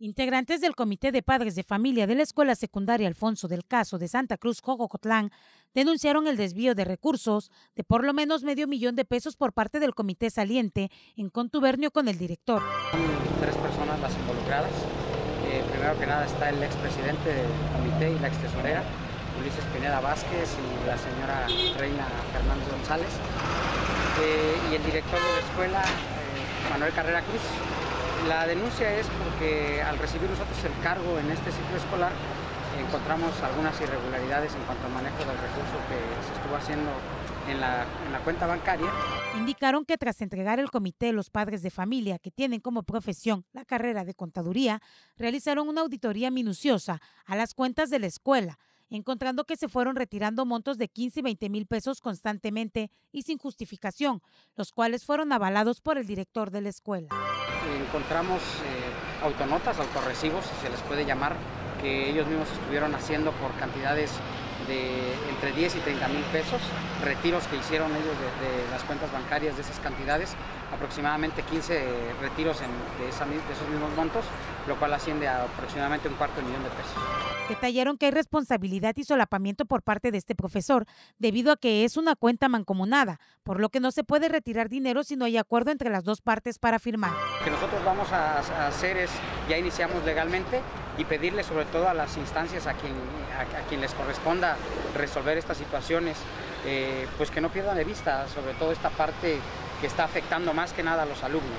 Integrantes del Comité de Padres de Familia de la Escuela Secundaria Alfonso del Caso de Santa Cruz, Jococotlán, denunciaron el desvío de recursos de por lo menos medio millón de pesos por parte del comité saliente en contubernio con el director. Son tres personas las involucradas. Eh, primero que nada está el expresidente del comité y la ex tesorera, Ulises Pineda Vázquez y la señora Reina Fernández González. Eh, y el director de la escuela, eh, Manuel Carrera Cruz. La denuncia es porque al recibir nosotros el cargo en este ciclo escolar encontramos algunas irregularidades en cuanto al manejo del recurso que se estuvo haciendo en la, en la, cuenta bancaria. Indicaron que tras entregar el comité los padres de familia que tienen como profesión la carrera de contaduría, realizaron una auditoría minuciosa a las cuentas de la escuela, encontrando que se fueron retirando montos de 15 y 20 mil pesos constantemente y sin justificación, los cuales fueron avalados por el director de la escuela encontramos eh, autonotas, autorrecibos, si se les puede llamar, que ellos mismos estuvieron haciendo por cantidades de entre 10 y 30 mil pesos, retiros que hicieron ellos de, las cuentas bancarias de esas cantidades, aproximadamente 15 retiros de, de, esos mismos montos, lo cual asciende a aproximadamente un cuarto de millón de pesos. Detallaron que hay responsabilidad y solapamiento por parte de este profesor, debido a que es una cuenta mancomunada, por lo que no se puede retirar dinero si no hay acuerdo entre las dos partes para firmar. Lo que nosotros vamos a, hacer es, ya iniciamos legalmente, y pedirle sobre todo a las instancias a quien, a, quien les corresponda resolver estas situaciones, eh, pues que no pierdan de vista sobre todo esta parte que está afectando más que nada a los alumnos.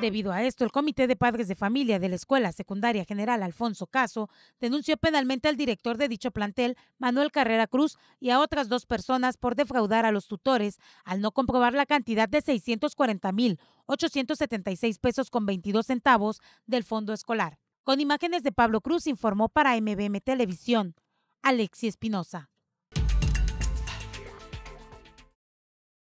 Debido a esto, el Comité de Padres de Familia de la Escuela Secundaria General Alfonso Caso denunció penalmente al director de dicho plantel, Manuel Carrera Cruz, y a otras dos personas por defraudar a los tutores al no comprobar la cantidad de 640 mil 876 pesos con 22 centavos del fondo escolar. Con imágenes de Pablo Cruz informó para MBM Televisión, Alexi Espinosa.